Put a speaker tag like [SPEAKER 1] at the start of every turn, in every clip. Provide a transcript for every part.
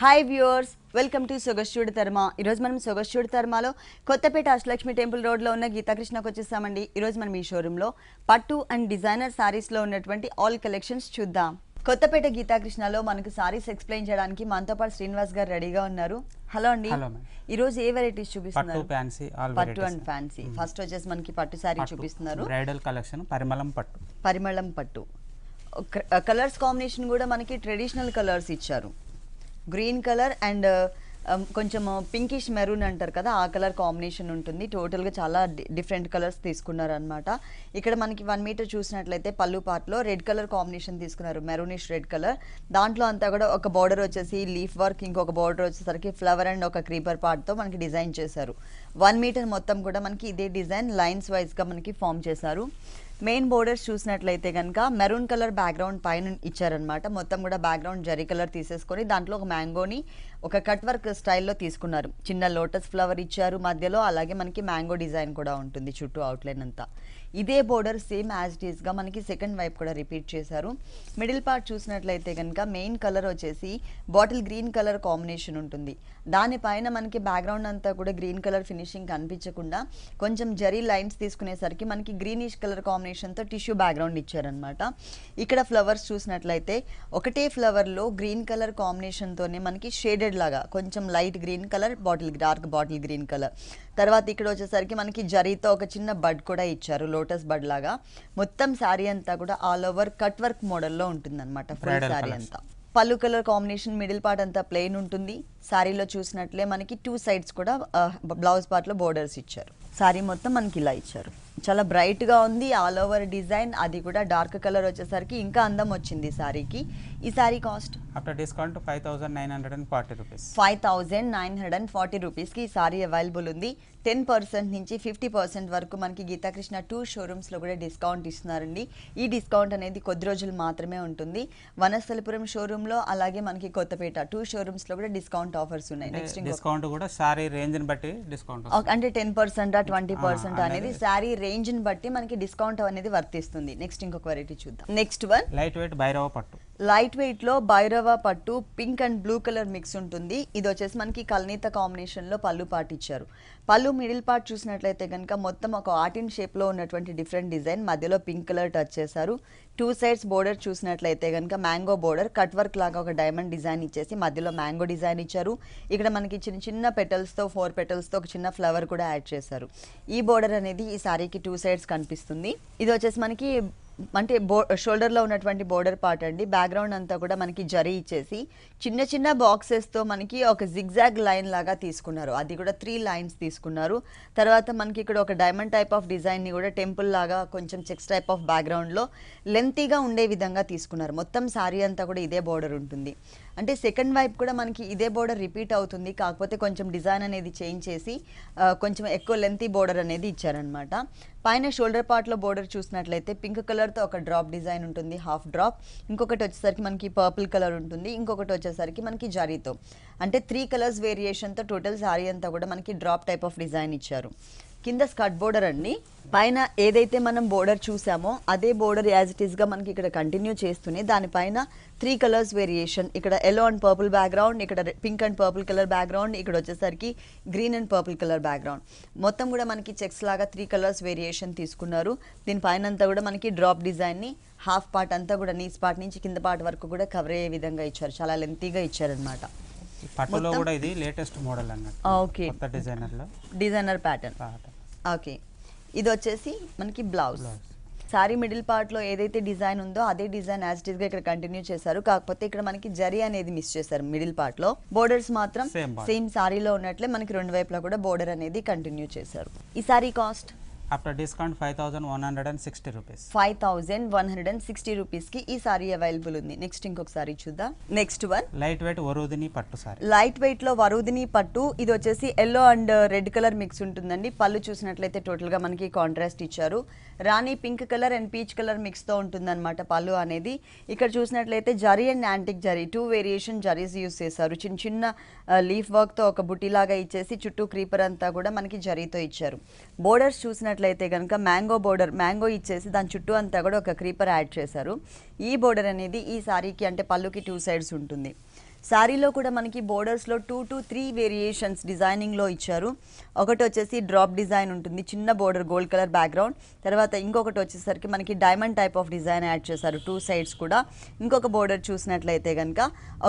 [SPEAKER 1] Hi viewers welcome to Sogasuchooda Tarama ఈరోజు మనం సొగస్చూడి తర్మలో కొత్తపేట అష్టలక్ష్మి టెంపుల్ రోడ్లో ఉన్న గీతాకృష్ణకు వచ్చేసామండి. ఈరోజు మనం ఈ షోరూంలో పట్టు అండ్ డిజైనర్ సారీస్లో ఉన్నటువంటి ఆల్ కలెక్షన్స్ చూద్దాం. కొత్తపేట గీతాకృష్ణలో మనకు సారీస్ ఎక్స్ప్లెయిన్ చేయడానికి మనతో పాటు శ్రీనివాస్ గారు రెడీగా ఉన్నారు. హలో అండి. ఈ రోజు ఏ వెరైటీస్ చూపిస్తున్నారు? పట్టు అండ్ ఫ్యాన్సీ ఫస్ట్ వచ్చేసి మనకి పట్టు సారీ చూపిస్తున్నారు.
[SPEAKER 2] బ్రైడల్ కలెక్షన్ పరిమళం పట్టు.
[SPEAKER 1] పరిమళం పట్టు. కలర్స్ కాంబినేషన్ కూడా మనకి ట్రెడిషనల్ కలర్స్ ఇచ్చారు. గ్రీన్ కలర్ అండ్ కొంచెం పింకిష్ మెరూన్ అంటారు కదా ఆ కలర్ కాంబినేషన్ ఉంటుంది. టోటల్గా చాలా డిఫరెంట్ కలర్స్ తీసుకున్నారు అనమాట ఇక్కడ మనకి వన్ మీటర్ చూసినట్లయితే పళ్ళు పార్ట్లో రెడ్ కలర్ కాంబినేషన్ తీసుకున్నారు. మెరూనిష్ రెడ్ కలర్ దాంట్లో అంతా కూడా ఒక బార్డర్ వచ్చేసి లీఫ్ వర్క్ ఇంకొక బార్డర్ వచ్చేసరికి ఫ్లవర్ అండ్ ఒక క్రీపర్ పార్ట్తో మనకి డిజైన్ చేశారు. వన్ మీటర్ మొత్తం కూడా మనకి ఇదే డిజైన్ లైన్స్ వైజ్గా మనకి ఫామ్ చేశారు. మెయిన్ బోర్డర్స్ చూసినట్లయితే కనుక మెరూన్ కలర్ బ్యాక్గ్రౌండ్ పైన ఇచ్చారనమాట మొత్తం కూడా బ్యాక్గ్రౌండ్ జరీ కలర్ తీసేసుకొని దాంట్లో ఒక మ్యాంగోని ఒక కట్ వర్క్ స్టైల్లో తీసుకున్నారు. చిన్న లోటస్ ఫ్లవర్ ఇచ్చారు మధ్యలో. అలాగే మనకి మ్యాంగో డిజైన్ కూడా ఉంటుంది చుట్టూ అవుట్లైన్ అంతా. ఇదే బోర్డర్ సేమ్ యాజ్ ఇట్ ఈస్గా మనకి సెకండ్ వైపు కూడా రిపీట్ చేశారు. మిడిల్ పార్ట్ చూసినట్లయితే కనుక మెయిన్ కలర్ వచ్చేసి బాటిల్ గ్రీన్ కలర్ కాంబినేషన్ ఉంటుంది. దానిపైన మనకి బ్యాక్గ్రౌండ్ అంతా కూడా గ్రీన్ కలర్ ఫినిషింగ్ కనిపించకుండా కొంచెం జరీ లైన్స్ తీసుకునేసరికి మనకి గ్రీనిష్ కలర్ కాంబినేషన్తో టిష్యూ బ్యాక్గ్రౌండ్ ఇచ్చారనమాట ఇక్కడ ఫ్లవర్స్ చూసినట్లయితే ఒకటే ఫ్లవర్లో గ్రీన్ కలర్ కాంబినేషన్తోనే మనకి షేడెడ్ లాగా కొంచెం light green colour bottle dark bottle green colour తర్వాత ఇక్కడ వచ్చేసరికి మనకి జరీతో ఒక చిన్న బడ్ కూడా ఇచ్చారు లోటస్ బడ్ లాగా. మొత్తం శారీ అంతా కూడా ఆల్ ఓవర్ కట్ వర్క్ మోడల్లో ఉంటుంది అనమాట ఫుల్ శారీ. అంతా. పళ్ళు కలర్ కాంబినేషన్ మిడిల్ పార్ట్ అంతా ప్లెయిన్ ఉంటుంది. శారీలో చూసినట్లే మనకి టూ సైడ్స్ కూడా బ్లౌజ్ పార్ట్లో బోర్డర్స్ ఇచ్చారు. శారీ మొత్తం మనకి ఇలా ఇచ్చారు. చాలా బ్రైట్గా ఉంది ఆల్ ఓవర్ డిజైన్ అది కూడా డార్క్ కలర్ వచ్చేసరికి ఇంకా అందం వచ్చింది శారీకి ఈ sari cost
[SPEAKER 2] after discount five thousand nine hundred and forty rupees
[SPEAKER 1] five thousand nine hundred and forty రూపీస్కి ఈ సారీ అవైలబుల్ ఉంది. టెన్ పర్సెంట్ నుంచి ఫిఫ్టీ పర్సెంట్ వరకు మనకి గీతాకృష్ణ టూ షోరూమ్స్లో కూడా డిస్కౌంట్ ఇస్తున్నారండి. ఈ డిస్కౌంట్ అనేది కొద్ది రోజులు మాత్రమే ఉంటుంది. వనస్థలిపురం షోరూంలో అలాగే మనకి కొత్తపేట టూ షోరూమ్స్లో కూడా డిస్కౌంట్ ఆఫర్స్ ఉన్నాయి. నెక్స్ట్
[SPEAKER 2] డిస్కౌంట్ కూడా సారీ రేంజ్ని బట్టి డిస్కౌంట్
[SPEAKER 1] అంటే టెన్ పర్సెంట్ ట్వంటీ పర్సెంట్ అనేది శారీ రేంజ్ని బట్టి మనకి డిస్కౌంట్ అనేది వర్తిస్తుంది. నెక్స్ట్ ఇంకొక వెరైటీ చూద్దాం. Next one.
[SPEAKER 2] Light weight Bhairava పట్టు.
[SPEAKER 1] లైట్ వెయిట్లో భైరవ పట్టు pink and blue colour mix ఉంటుంది. ఇది వచ్చేసి మనకి కల్నీత కాంబినేషన్లో పళ్ళు పార్ట్ ఇచ్చారు పళ్ళు మిడిల్ పార్ట్ చూసినట్లయితే కనుక మొత్తం ఒక ఆర్టిన్ షేప్లో ఉన్నటువంటి డిఫరెంట్ డిజైన్. మధ్యలో పింక్ కలర్ టచ్ చేశారు. టూ సైడ్స్ బోర్డర్ చూసినట్లయితే కనుక మ్యాంగో బోర్డర్ కట్ వర్క్ లాగా ఒక డైమండ్ డిజైన్ ఇచ్చేసి మధ్యలో మ్యాంగో డిజైన్ ఇచ్చారు. ఇక్కడ మనకి చిన్న చిన్న పెటల్స్తో తో ఫోర్తో ఒక చిన్న ఫ్లవర్ కూడా యాడ్ చేశారు. ఈ బోర్డర్ అనేది ఈ శారీకి టూ సైడ్స్ కనిపిస్తుంది. ఇది వచ్చేసి మనకి అంటే బో షోల్డర్లో ఉన్నటువంటి బోర్డర్ పార్ట్ అండి. బ్యాక్గ్రౌండ్ అంతా కూడా మనకి జరీ ఇచ్చేసి చిన్న చిన్న బాక్సెస్తో మనకి ఒక జిగ్జాగ్ లైన్ లాగా తీసుకున్నారు. అది కూడా త్రీ లైన్స్ తీసుకున్నారు. తర్వాత మనకి ఇక్కడ ఒక డైమండ్ టైప్ ఆఫ్ డిజైన్ని కూడా టెంపుల్ లాగా కొంచెం చెక్స్ టైప్ ఆఫ్ బ్యాక్గ్రౌండ్లో లెంతీగా ఉండే విధంగా తీసుకున్నారు. మొత్తం శారీ అంతా కూడా ఇదే బోర్డర్ ఉంటుంది. అంటే సెకండ్ వైపు కూడా మనకి ఇదే బోర్డర్ రిపీట్ అవుతుంది. కాకపోతే కొంచెం డిజైన్ అనేది చేంజ్ చేసి కొంచెం ఎక్కువ లెంతీ బోర్డర్ అనేది ఇచ్చారనమాట పైన షోల్డర్ పార్ట్లో బోర్డర్ చూసినట్లయితే పింక్ కలర్తో ఒక డ్రాప్ డిజైన్ ఉంటుంది హాఫ్ డ్రాప్. ఇంకొకటి వచ్చేసరికి మనకి పర్పుల్ కలర్ ఉంటుంది ఇంకొకటి వచ్చేసరికి మనకి జరీతో. అంటే త్రీ కలర్స్ వేరియేషన్తో టోటల్ శారీ అంతా కూడా మనకి డ్రాప్ టైప్ ఆఫ్ డిజైన్ ఇచ్చారు. కింద స్కర్ట్ బోర్డర్ అండి. పైన ఏదైతే మనం బోర్డర్ చూసామో అదే బోర్డర్ యాజ్ ఇట్ ఈస్గా మనకి ఇక్కడ కంటిన్యూ చేస్తూనే దానిపైన త్రీ కలర్స్ వేరియేషన్ ఇక్కడ ఎల్లో అండ్ పర్పుల్ బ్యాక్గ్రౌండ్ ఇక్కడ pink and purple colour background ఇక్కడ వచ్చేసరికి green and purple colour background మొత్తం కూడా మనకి చెక్స్ లాగా త్రీ కలర్స్ వేరియేషన్ తీసుకున్నారు. దీనిపైన అంతా కూడా మనకి డ్రాప్ డిజైన్ని హాఫ్ పార్ట్ అంతా కూడా నీస్ పార్ట్ నుంచి కింద పార్ట్ వరకు కూడా కవర్ అయ్యే విధంగా ఇచ్చారు. చాలా లెంతీగా ఇచ్చారనమాట
[SPEAKER 2] పట్టులో కూడా ఇది లేటెస్ట్ మోడల్ అన్నట్టు.
[SPEAKER 1] ఓకే.
[SPEAKER 2] కొత్త డిజైనర్లో
[SPEAKER 1] డిజైనర్ ప్యాటర్న్ ఓకే. ఇది వచ్చేసి మనకి బ్లౌజ్ సారీ మిడిల్ పార్ట్లో ఏదైతే డిజైన్ ఉందో అదే డిజైన్ యాజ్ ఇట్గా ఇక్కడ కంటిన్యూ చేశారు. కాకపోతే ఇక్కడ మనకి జరీ అనేది మిస్ చేశారు మిడిల్ పార్ట్లో బోర్డర్స్ మాత్రం. సేమ్ సారీలో ఉన్నట్లే మనకి రెండు వైపులా కూడా బోర్డర్ అనేది కంటిన్యూ చేశారు. ఈ sari cost
[SPEAKER 2] after discount five thousand one hundred and sixty rupees.
[SPEAKER 1] Five thousand one hundred and sixty రూపీస్కి ఈ సారీ అవైలబుల్ ఉంది. నెక్స్ట్ ఇంకొక సారీ చూద్దాం. Next one
[SPEAKER 2] light weight Varudhini పట్టు సారీ.
[SPEAKER 1] లైట్ వెయిట్లో వరుదిని పట్టు. ఇది వచ్చేసి yellow and red colour mix ఉంటుందండి. పళ్ళు చూసినట్లయితే టోటల్గా మనకి కాంట్రాస్ట్ ఇచ్చారు. రాణి pink colour and peach colour మిక్స్తో ఉంటుందన్నమాట పళ్ళు అనేది. ఇక్కడ చూసినట్లయితే zari and antique zari. Two variation zaris use చేశారు. చిన్న చిన్న లీఫ్ వర్క్తో ఒక బుట్టి లాగా ఇచ్చేసి చుట్టూ క్రీపర్ అంతా కూడా మనకి జరీతో ఇచ్చారు. బోర్డర్స్ చూసినట్లయితే కనుక మ్యాంగో బోర్డర్ మ్యాంగో ఇచ్చేసి దాని చుట్టూ అంతా కూడా ఒక క్రీపర్ యాడ్ చేశారు. ఈ బోర్డర్ అనేది ఈ శారీకి అంటే పళ్ళుకి టూ సైడ్స్ ఉంటుంది. శారీలో కూడా మనకి బోర్డర్స్లో టూ టు త్రీ వేరియేషన్స్ డిజైనింగ్లో ఇచ్చారు. ఒకటి వచ్చేసి డ్రాప్ డిజైన్ ఉంటుంది చిన్న బోర్డర్ గోల్డ్ కలర్ బ్యాక్గ్రౌండ్ తర్వాత ఇంకొకటి వచ్చేసరికి మనకి diamond type of design add చేశారు టూ సైడ్స్ కూడా. ఇంకొక బోర్డర్ చూసినట్లయితే కనుక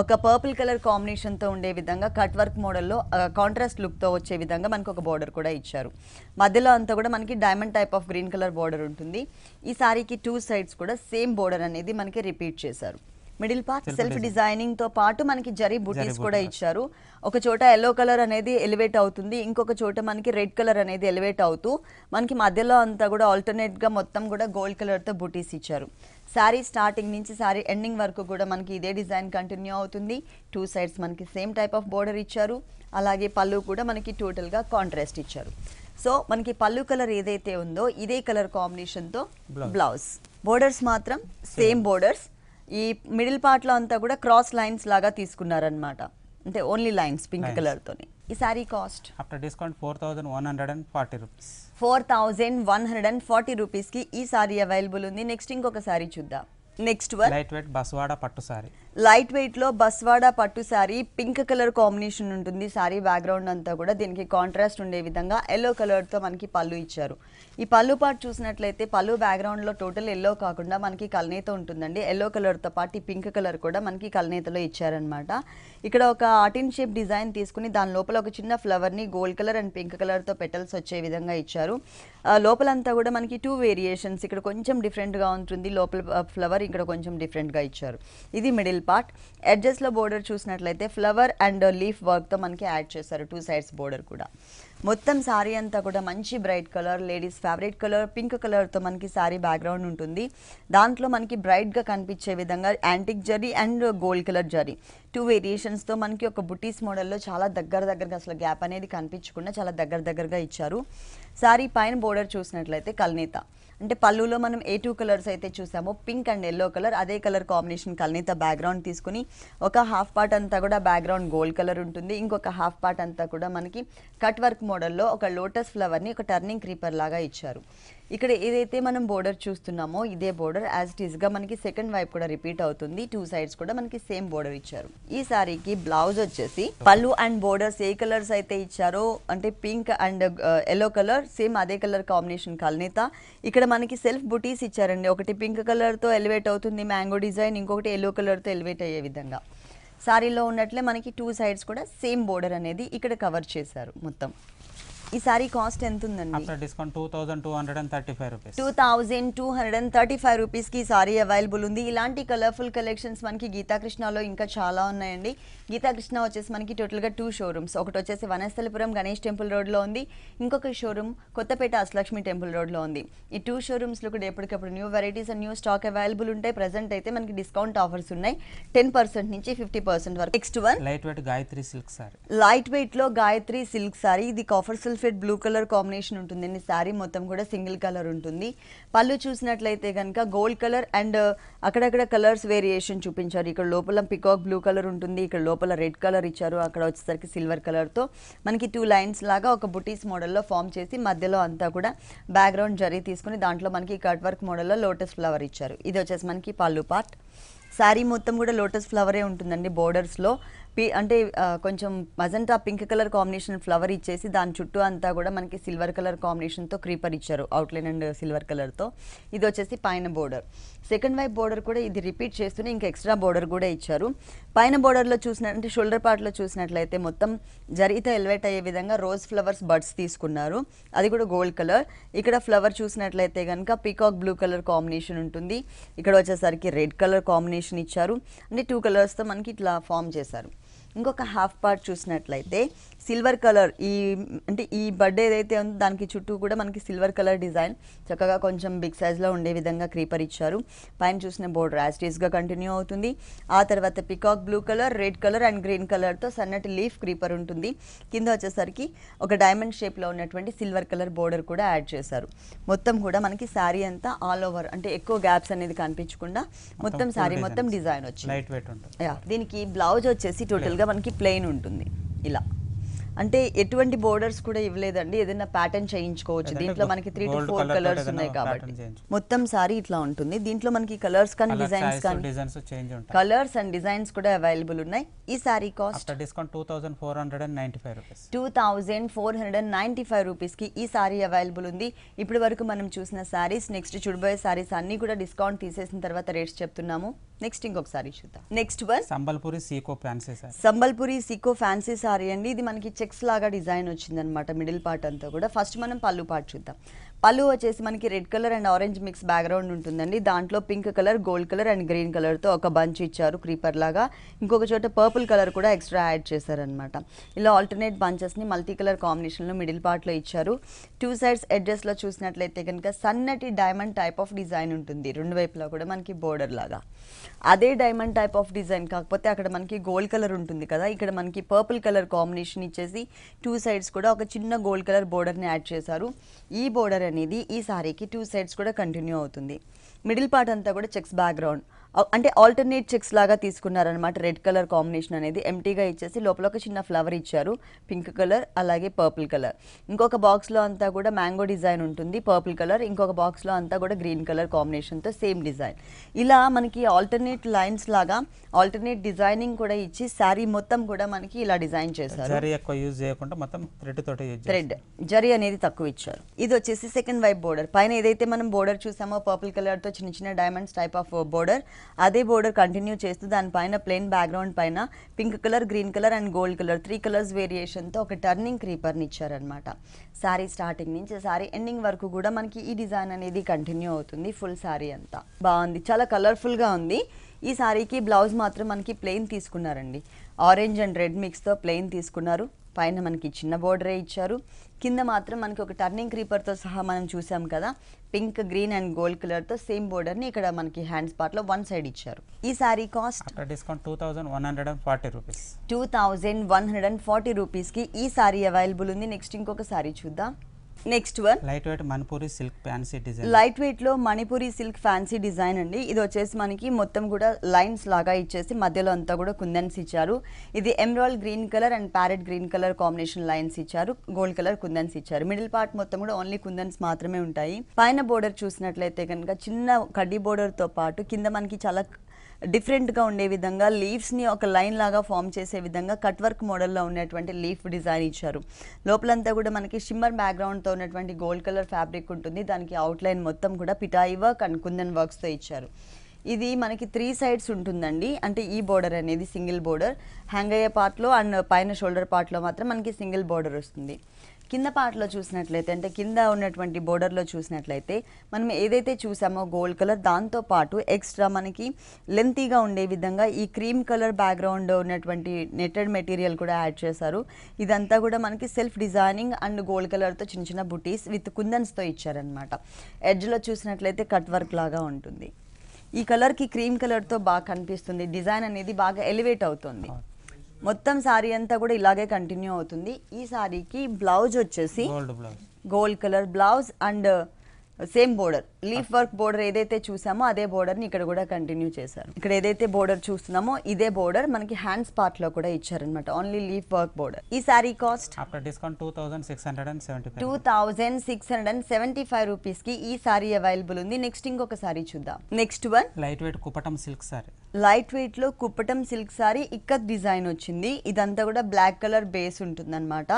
[SPEAKER 1] ఒక పర్పుల్ కలర్ కాంబినేషన్తో ఉండే విధంగా కట్ వర్క్ మోడల్లో కాంట్రాస్ట్ లుక్తో వచ్చే విధంగా మనకు ఒక బోర్డర్ కూడా ఇచ్చారు. మధ్యలో అంతా కూడా మనకి diamond type of green colour border ఉంటుంది. ఈ సారీకి టూ సైడ్స్ కూడా సేమ్ బోర్డర్ అనేది మనకి రిపీట్ చేశారు. Middle part self. డిజైనింగ్తో పాటు మనకి జరీ బుటీస్
[SPEAKER 2] బూటీ
[SPEAKER 1] కూడా. ఇచ్చారు. ఒక చోట ఎల్లో కలర్ అనేది ఎలివేట్ అవుతుంది ఇంకొక చోట మనకి రెడ్ కలర్ అనేది ఎలివేట్ అవుతూ మనకి మధ్యలో అంతా కూడా ఆల్టర్నేట్గా మొత్తం కూడా గోల్డ్ కలర్తో బుటీస్ ఇచ్చారు. శారీ స్టార్టింగ్ నుంచి శారీ ఎండింగ్ వరకు కూడా మనకి ఇదే డిజైన్ కంటిన్యూ అవుతుంది. టూ సైడ్స్ మనకి సేమ్ టైప్ ఆఫ్ బోర్డర్ ఇచ్చారు. అలాగే పళ్ళు కూడా మనకి టోటల్గా కాంట్రాస్ట్ ఇచ్చారు. సో మనకి పళ్ళు కలర్ ఏదైతే ఉందో ఇదే కలర్ కాంబినేషన్తో. బ్లౌజ్ బోర్డర్స్ మాత్రం సేమ్ బోర్డర్స్ ఈ మిడిల్ పార్ట్లో అంతా కూడా క్రాస్ లైన్స్ లాగా తీసుకున్నారనమాట అంటే ఓన్లీ లైన్స్ పింక్. కలర్ తోని ఈ sari cost
[SPEAKER 2] after discount four thousand one hundred and forty rupees
[SPEAKER 1] four thousand one hundred and forty రూపీస్కి ఈ సారీ అవైలబుల్ ఉంది. నెక్స్ట్ ఇంకొక సారీ చూద్దాం. నెక్స్ట్ వన్
[SPEAKER 2] లైట్ వెయిట్ బస్వాడ పట్టు సారీ
[SPEAKER 1] లైట్ వెయిట్లో బస్వాడ పట్టు శారీ పింక్ కలర్ కాంబినేషన్ ఉంటుంది. శారీ బ్యాక్గ్రౌండ్ అంతా కూడా దీనికి కాంట్రాస్ట్ ఉండే విధంగా ఎల్లో కలర్తో మనకి పళ్ళు ఇచ్చారు. ఈ పళ్ళు పాటు చూసినట్లయితే పళ్ళు బ్యాక్గ్రౌండ్లో టోటల్ ఎల్లో కాకుండా మనకి కలనేత ఉంటుందండి. ఎల్లో కలర్తో పాటు ఈ పింక్ కలర్ కూడా మనకి కలనేతలో ఇచ్చారనమాట ఇక్కడ ఒక ఆర్టిన్ షేప్ డిజైన్ తీసుకుని దాని లోపల ఒక చిన్న ఫ్లవర్ని గోల్డ్ కలర్ అండ్ పింక్ కలర్తో పెటల్స్ వచ్చే విధంగా ఇచ్చారు. లోపలంతా కూడా మనకి టూ వేరియేషన్స్ ఇక్కడ కొంచెం డిఫరెంట్గా గా ఉంటుంది. లోపల ఫ్లవర్ ఇక్కడ కొంచెం డిఫరెంట్గా గా ఇచ్చారు. ఇది మిడిల్ పార్ట్. ఎడ్జెస్లో బోర్డర్ చూసినట్లయితే ఫ్లవర్ అండ్ లీఫ్ వర్క్తో మనకి యాడ్ చేశారు టూ సైడ్స్ బోర్డర్ కూడా. మొత్తం శారీ అంతా కూడా మంచి bright colour ladies favourite colour pink కలర్తో మనకి శారీ బ్యాక్గ్రౌండ్ ఉంటుంది. దాంట్లో మనకి బ్రైట్గా కనిపించే విధంగా antique zari and gold colour zari. Two వేరియేషన్స్తో మనకి ఒక బుటీస్ మోడల్లో చాలా దగ్గర దగ్గరగా అసలు గ్యాప్ అనేది కనిపించకుండా చాలా దగ్గర దగ్గరగా ఇచ్చారు. శారీ పైన బోర్డర్ చూసినట్లయితే కల్నేత. అంటే పళ్ళులో మనం ఏ టూ కలర్స్ అయితే చూసామో. పింక్ అండ్ ఎల్లో కలర్ అదే కలర్ కాంబినేషన్ కల్నీత బ్యాక్గ్రౌండ్ తీసుకుని ఒక హాఫ్ పార్ట్ అంతా కూడా బ్యాక్గ్రౌండ్ గోల్డ్ కలర్ ఉంటుంది. ఇంకొక హాఫ్ పార్ట్ అంతా కూడా మనకి కట్ వర్క్ మోడల్లో ఒక లోటస్ ఫ్లవర్ని ఒక టర్నింగ్ క్రీపర్ లాగా ఇచ్చారు. ఇక్కడ ఏదైతే మనం బోర్డర్ చూస్తున్నామో ఇదే బోర్డర్ యాజ్ ఇట్ ఈస్గా మనకి సెకండ్ వైపు కూడా రిపీట్ అవుతుంది. టూ సైడ్స్ కూడా మనకి సేమ్ బోర్డర్ ఇచ్చారు. ఈ సారీకి బ్లౌజ్ వచ్చేసి పళ్ళు అండ్ బోర్డర్స్ ఏ కలర్స్ అయితే ఇచ్చారో అంటే pink and yellow colour same అదే కలర్ కాంబినేషన్ కల్నేత. ఇక్కడ మనకి సెల్ఫ్ బుటీస్ ఇచ్చారండి. ఒకటి పింక్ కలర్తో ఎలివేట్ అవుతుంది మ్యాంగో డిజైన్ ఇంకొకటి ఎల్లో కలర్తో ఎలివేట్ అయ్యే విధంగా. సారీలో ఉన్నట్లే మనకి టూ సైడ్స్ కూడా సేమ్ బోర్డర్ అనేది ఇక్కడ కవర్ చేశారు మొత్తం. ఈ సారీ కాస్ట్ ఎంత ఉందండి
[SPEAKER 2] after discount two thousand two hundred and thirty five rupees
[SPEAKER 1] two thousand two hundred and thirty five రూపీస్కి సారీ అవైలబుల్ ఉంది. ఇలాంటి కలర్ఫుల్ కలెక్షన్స్ మనకి గీతాకృష్ణలో ఇంకా చాలా ఉన్నాయండి. గీతాకృష్ణ వచ్చేసి మనకి టోటల్గా టూ షోరూమ్స్ ఒకటి వచ్చేసి వనస్థలిపురం గణేష్ టెంపుల్ రోడ్లో ఉంది. ఇంకొక షోరూమ్ కొత్తపేట అష్టలక్ష్మి టెంపుల్ రోడ్లో ఉంది. ఈ టూ షోరూమ్స్లో కూడా ఎప్పటికప్పుడు new varieties and new stock available ఉంటాయి. ప్రజెంట్ అయితే మనకి డిస్కౌంట్ ఆఫర్స్ ఉన్నాయి. టెన్ పర్సెంట్ నుంచి ఫిఫ్టీ పర్సెంట్ వరకు. Next one
[SPEAKER 2] light weight Gayatri silk sari
[SPEAKER 1] light వెయిట్లో గాయత్రి సిల్క్ సారీ ఇది copper fit blue colour combination ఉంటుందండి శారీ మొత్తం కూడా సింగిల్ కలర్ ఉంటుంది. పళ్ళు చూసినట్లయితే కనుక గోల్డ్ కలర్ అండ్ uh, అక్కడక్కడ కలర్స్ వేరియేషన్ చూపించారు. ఇక్కడ లోపల పికాక్ బ్లూ కలర్ ఉంటుంది. ఇక్కడ లోపల రెడ్ కలర్ ఇచ్చారు. అక్కడ వచ్చేసరికి సిల్వర్ కలర్తో మనకి టూ లైన్స్ లాగా ఒక బుటీస్ మోడల్లో ఫామ్ చేసి మధ్యలో అంతా కూడా బ్యాక్గ్రౌండ్ జరీ తీసుకుని దాంట్లో మనకి కట్ వర్క్ మోడల్లో లోటస్ ఫ్లవర్ ఇచ్చారు. ఇది వచ్చేసి మనకి పళ్ళు పార్ట్ శారీ మొత్తం కూడా లోటస్ ఫ్లవరే ఉంటుందండి బోర్డర్స్లో అంటే కొంచెం magenta pink colour combination flower ఇచ్చేసి దాని చుట్టూ అంతా కూడా మనకి సిల్వర్ కలర్ కాంబినేషన్తో క్రీపర్ ఇచ్చారు అవుట్లైన్ అండ్ సిల్వర్ కలర్తో. ఇది వచ్చేసి పైన బోర్డర్. సెకండ్ వైపు బోర్డర్ కూడా ఇది రిపీట్ చేస్తూనే ఇంకా ఎక్స్ట్రా బోర్డర్ కూడా ఇచ్చారు. పైన బోర్డర్లో చూసిన అంటే షోల్డర్ పార్ట్లో చూసినట్లయితే మొత్తం జరిగితే ఎలివేట్ అయ్యే విధంగా రోజ్ ఫ్లవర్స్ బడ్స్ తీసుకున్నారు. అది కూడా గోల్డ్ కలర్. ఇక్కడ ఫ్లవర్ చూసినట్లయితే కనుక పీకాక్ బ్లూ కలర్ కాంబినేషన్ ఉంటుంది. ఇక్కడ వచ్చేసరికి రెడ్ కలర్ కాంబినేషన్ ఇచ్చారు. అంటే టూ కలర్స్తో మనకి ఇట్లా ఫామ్ చేశారు. ఇంకొక హాఫ్ పార్ట్ చూసినట్లయితే సిల్వర్ కలర్ ఈ అంటే ఈ బర్త్డే ఏదైతే ఉందో దానికి చుట్టూ కూడా మనకి సిల్వర్ కలర్ డిజైన్ చక్కగా కొంచెం బిగ్ సైజ్లో ఉండే విధంగా క్రీపర్ ఇచ్చారు. పైన చూసిన బోర్డర్ యాస్టీస్గా కంటిన్యూ అవుతుంది. ఆ తర్వాత peacock blue colour red colour and green కలర్తో సన్నటి లీఫ్ క్రీపర్ ఉంటుంది. కింద వచ్చేసరికి ఒక డైమండ్ షేప్లో ఉన్నటువంటి సిల్వర్ కలర్ బోర్డర్ కూడా యాడ్ చేశారు. మొత్తం కూడా మనకి శారీ అంతా ఆల్ ఓవర్ అంటే ఎక్కువ గ్యాప్స్ అనేది కనిపించకుండా మొత్తం శారీ మొత్తం. డిజైన్ వచ్చింది. దీనికి బ్లౌజ్ వచ్చేసి టోటల్గా మనకి ప్లెయిన్ ఉంటుంది. ఇలా. అంటే ఎటువంటి బోర్డర్స్ కూడా ఇవ్వలేదండి. ఏదైనా ప్యాటర్న్ చేయించుకోవచ్చు. దీంట్లో మనకి త్రీ టు ఫోర్ కలర్స్ ఉన్నాయి కాబట్టి. మొత్తం సారీ ఇట్లా ఉంటుంది. దీంట్లో మనకి కలర్స్ కానీ డిజైన్స్ కానీ కలర్స్ అండ్ డిజైన్స్ కూడా అవైలబుల్ ఉన్నాయి. ఈ sari cost
[SPEAKER 2] discount two thousand four hundred and ninety five rupees
[SPEAKER 1] two thousand four hundred and ninety five రూపీస్కి ఈ సారీ అవైలబుల్ ఉంది. ఇప్పటి వరకు మనం చూసిన సారీస్ నెక్స్ట్ చూడబోయే సారీస్ అన్నీ కూడా డిస్కౌంట్ తీసేసిన తర్వాత రేట్స్ చెప్తున్నాము. నెక్స్ట్ ఇంకొక సారీ చూద్దాం. నెక్స్ట్ వన్
[SPEAKER 2] సంబల్పూరి సీకో ఫ్యాన్సీ
[SPEAKER 1] సంబల్పురి సికో ఫ్యాన్సీ సారీ అండి. ఇది మనకి ఎక్స్ లాగా డిజైన్ వచ్చిందనమాట మిడిల్ పార్ట్ అంతా కూడా. ఫస్ట్ మనం పళ్ళు పార్ట్ చూద్దాం. పళ్ళు వచ్చేసి మనకి red colour and orange mix background ఉంటుందండి. దాంట్లో pink colour gold colour and green కలర్తో ఒక బంచ్ ఇచ్చారు క్రీపర్ లాగా. ఇంకొక చోట పర్పుల్ కలర్ కూడా ఎక్స్ట్రా యాడ్ చేశారనమాట ఇలా ఆల్టర్నేట్ బంచెస్ని మల్టీ కలర్ కాంబినేషన్లో మిడిల్ పార్ట్లో ఇచ్చారు. టూ సైడ్స్ ఎడ్జెస్లో చూసినట్లయితే కనుక సన్నటి డైమండ్ టైప్ ఆఫ్ డిజైన్ ఉంటుంది. రెండు వైపులా కూడా మనకి బోర్డర్ లాగా. అదే డైమండ్ టైప్ ఆఫ్ డిజైన్ కాకపోతే అక్కడ మనకి గోల్డ్ కలర్ ఉంటుంది కదా. ఇక్కడ మనకి పర్పుల్ కలర్ కాంబినేషన్ ఇచ్చేసి టూ సైడ్స్ కూడా ఒక చిన్న గోల్డ్ కలర్ బోర్డర్ని యాడ్ చేశారు. ఈ బోర్డర్ అనేది ఈ సారీకి టూ సైడ్స్ కూడా కంటిన్యూ అవుతుంది. మిడిల్ పార్ట్ అంతా కూడా చెక్స్ బ్యాక్గ్రౌండ్ అంటే ఆల్టర్నేట్ చెక్స్ లాగా తీసుకున్నారనమాట రెడ్ కలర్ కాంబినేషన్ అనేది ఎంటీగా ఇచ్చేసి లోపల ఒక చిన్న ఫ్లవర్ ఇచ్చారు. పింక్ కలర్ అలాగే పర్పుల్ కలర్ ఇంకొక బాక్స్లో అంతా కూడా మ్యాంగో డిజైన్ ఉంటుంది. పర్పుల్ కలర్ ఇంకొక బాక్స్లో అంతా కూడా గ్రీన్ కలర్ కాంబినేషన్తో సేమ్ డిజైన్ ఇలా మనకి ఆల్టర్నేట్ లైన్స్ లాగా ఆల్టర్నేట్ డిజైనింగ్ కూడా ఇచ్చి శారీ మొత్తం కూడా మనకి ఇలా డిజైన్ చేశారు.
[SPEAKER 2] జరీ ఎక్కువ యూజ్ చేయకుండా మొత్తం థ్రెడ్ తోటి యూజ్
[SPEAKER 1] థ్రెడ్ జరీ అనేది తక్కువ ఇచ్చారు. ఇది వచ్చేసి సెకండ్ వైపు బోర్డర్ పైన ఏదైతే మనం బోర్డర్ చూసామో పర్పుల్ కలర్తో చిన్న చిన్న డైమండ్స్ టైప్ ఆఫ్ బోర్డర్ అదే బోర్డర్ కంటిన్యూ చేస్తూ దానిపైన ప్లెయిన్ బ్యాక్గ్రౌండ్ పైన pink colour green colour and gold colour three colours వేరియేషన్తో ఒక టర్నింగ్ క్రీపర్ని ఇచ్చారనమాట శారీ స్టార్టింగ్ నుంచి శారీ ఎండింగ్ వరకు కూడా మనకి ఈ డిజైన్ అనేది కంటిన్యూ అవుతుంది ఫుల్ శారీ అంతా. బాగుంది. చాలా కలర్ఫుల్గా ఉంది. ఈ శారీకి బ్లౌజ్ మాత్రం మనకి ప్లెయిన్ తీసుకున్నారండి. ఆరెంజ్ అండ్ రెడ్ మిక్స్తో ప్లెయిన్ తీసుకున్నారు. పైన మనకి చిన్న బోర్డరే ఇచ్చారు. కింద మాత్రం మనకి ఒక టర్నింగ్ క్రీపర్తో సహా మనం చూసాం కదా పింక్ గ్రీన్ అండ్ గోల్డ్ కలర్తో సేమ్ బోర్డర్ని ఇక్కడ మనకి హ్యాండ్స్ పార్ట్లో వన్ సైడ్ ఇచ్చారు. ఈ sari cost
[SPEAKER 2] discount two thousand one hundred and forty rupees.
[SPEAKER 1] Two thousand one hundred and forty రూపీస్కి ఈ సారీ అవైలబుల్ ఉంది. నెక్స్ట్ ఇంకొక సారీ చూద్దాం. Next one
[SPEAKER 2] light weight Manipuri silk fancy design
[SPEAKER 1] light వెయిట్లో Manipuri silk fancy design అండి. ఇది వచ్చేసి మనకి మొత్తం కూడా లైన్స్ లాగా ఇచ్చేసి మధ్యలో అంతా కూడా కుందన్స్ ఇచ్చారు. ఇది emerald green colour and parrot green colour combination lines ఇచ్చారు. గోల్డ్ కలర్ కుందన్స్ ఇచ్చారు. మిడిల్ పార్ట్ మొత్తం కూడా ఓన్లీ కుందన్స్ మాత్రమే ఉంటాయి. పైన బోర్డర్ చూసినట్లయితే కనుక చిన్న కడ్డీ బోర్డర్తో పాటు కింద మనకి చాలా డిఫరెంట్గా ఉండే విధంగా లీవ్స్ని ఒక లైన్ లాగా ఫామ్ చేసే విధంగా కట్ వర్క్ మోడల్లో ఉన్నటువంటి లీఫ్ డిజైన్ ఇచ్చారు. లోపలంతా కూడా మనకి షిమ్మర్ బ్యాక్గ్రౌండ్తో ఉన్నటువంటి గోల్డ్ కలర్ ఫ్యాబ్రిక్ ఉంటుంది. దానికి అవుట్లైన్ మొత్తం కూడా పిటాయి వర్క్ అండ్ కుందన్ వర్క్స్తో ఇచ్చారు. ఇది మనకి త్రీ సైడ్స్ ఉంటుందండి. అంటే ఈ బోర్డర్ అనేది సింగిల్ బోర్డర్. హ్యాంగ్ అయ్యే పార్ట్లో అండ్ పైన షోల్డర్ పార్ట్లో మాత్రం మనకి సింగిల్ బోర్డర్ వస్తుంది. కింద పార్ట్లో చూసినట్లయితే అంటే కింద ఉన్నటువంటి బోర్డర్లో చూసినట్లయితే మనం ఏదైతే చూసామో గోల్డ్ కలర్ దాంతో పాటు ఎక్స్ట్రా మనకి లెంతీగా ఉండే విధంగా ఈ క్రీమ్ కలర్ బ్యాక్గ్రౌండ్ ఉన్నటువంటి నెట్టెడ్ మెటీరియల్ కూడా యాడ్ చేశారు. ఇదంతా కూడా మనకి సెల్ఫ్ డిజైనింగ్ అండ్ గోల్డ్ కలర్తో చిన్న చిన్న బుటీస్ విత్ కుందన్స్తో ఇచ్చారనమాట ఎడ్జ్లో చూసినట్లయితే కట్ వర్క్ లాగా ఉంటుంది. ఈ కలర్కి క్రీమ్ కలర్తో బాగా కనిపిస్తుంది. డిజైన్ అనేది బాగా ఎలివేట్ అవుతుంది. మొత్తం సారీ అంతా కూడా ఇలాగే కంటిన్యూ అవుతుంది. ఈ సారీకి బ్లౌజ్ వచ్చేసి
[SPEAKER 2] gold
[SPEAKER 1] colour blouse and same border. Leaf work border ఏదైతే చూసామో అదే బోర్డర్ని ఇక్కడ కూడా కంటిన్యూ చేశారు. ఇక్కడ ఏదైతే బోర్డర్ చూస్తున్నామో ఇదే బోర్డర్ మనకి హ్యాండ్స్ పార్ట్లో కూడా ఇచ్చారనమాట ఓన్లీ లీఫ్ వర్క్ బోర్డర్ ఈ sari cost
[SPEAKER 2] after discount two thousand six hundred and seventy
[SPEAKER 1] two thousand six hundred and seventy five రూపీస్కి ఈ సారీ అవైలబుల్ ఉంది. నెక్స్ట్ ఇంకొక సారీ చూద్దాం. Next one
[SPEAKER 2] light weight Kuppadam silk sari
[SPEAKER 1] light వెయిట్లో Kuppadam silk sari ikat design వచ్చింది. ఇదంతా కూడా black colour base ఉంటుందన్నమాట.